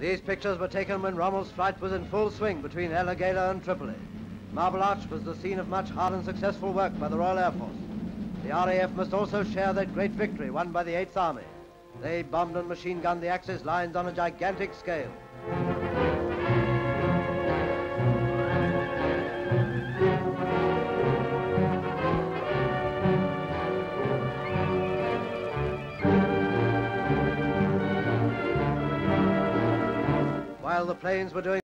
These pictures were taken when Rommel's flight was in full swing between El Agheila and Tripoli. Marble Arch was the scene of much hard and successful work by the Royal Air Force. The RAF must also share that great victory won by the 8th Army. They bombed and machine gunned the Axis lines on a gigantic scale. While the planes were doing